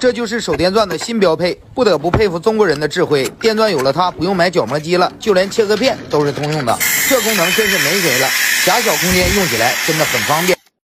这就是手电钻的新标配不得不佩服中国人的智慧。电钻有了它不用买角磨机了就连切割片都是通用的这功能真是没谁了狭小空间用起来真的很方便。